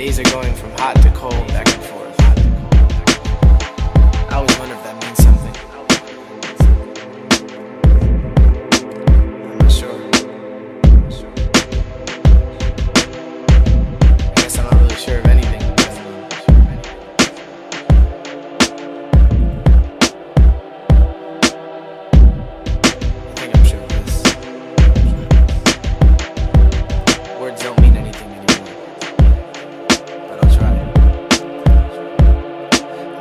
days are going from hot to cold, back and forth. I was one of them.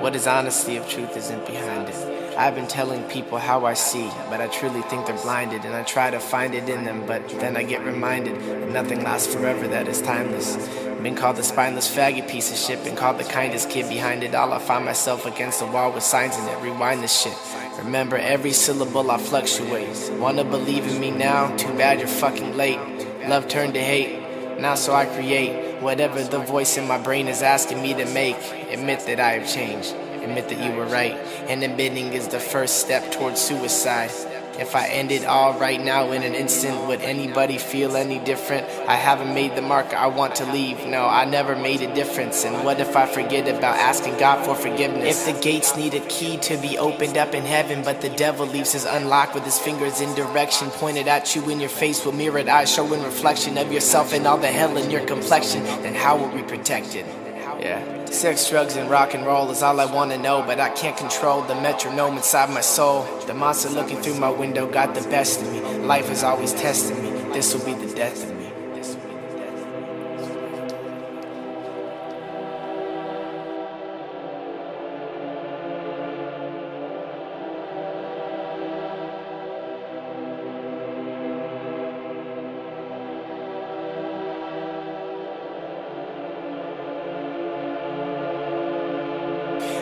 What is honesty if truth isn't behind it? I've been telling people how I see, but I truly think they're blinded, and I try to find it in them, but then I get reminded that nothing lasts forever, that is timeless. Been called the spineless faggot piece of shit, been called the kindest kid behind it all. I find myself against the wall with signs in it, rewind this shit. Remember every syllable I fluctuate. Wanna believe in me now? Too bad you're fucking late. Love turned to hate, now so I create whatever the voice in my brain is asking me to make. Admit that I have changed admit that you were right. And admitting is the first step towards suicide. If I end it all right now in an instant, would anybody feel any different? I haven't made the mark I want to leave. No, I never made a difference. And what if I forget about asking God for forgiveness? If the gates need a key to be opened up in heaven, but the devil leaves his unlocked with his fingers in direction pointed at you in your face with mirrored eyes showing reflection of yourself and all the hell in your complexion, then how will we protect it? Yeah. Sex, drugs, and rock and roll is all I wanna know, but I can't control the metronome inside my soul. The monster looking through my window got the best of me. Life is always testing me. This will be the death of me.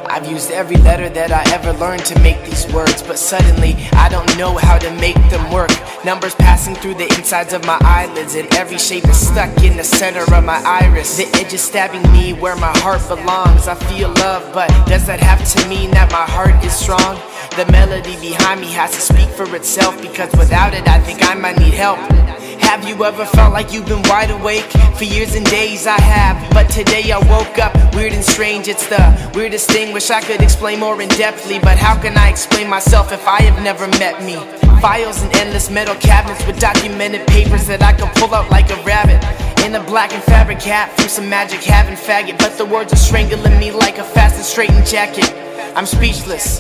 I've used every letter that I ever learned to make these words, but suddenly I don't know how to make them work. Numbers passing through the insides of my eyelids, and every shape is stuck in the center of my iris. The edge is stabbing me where my heart belongs. I feel love, but does that have to mean that my heart is strong? The melody behind me has to speak for itself, because without it, I think I might need help. Have you ever felt like you've been wide awake? For years and days I have, but today I woke up weird and strange. It's the weirdest thing, wish I could explain more in depthly. But how can I explain myself if I have never met me? Files and endless metal cabinets with documented papers that I can pull out like a rabbit. In a black and fabric hat from some magic having faggot. But the words are strangling me like a fast and straightened jacket. I'm speechless.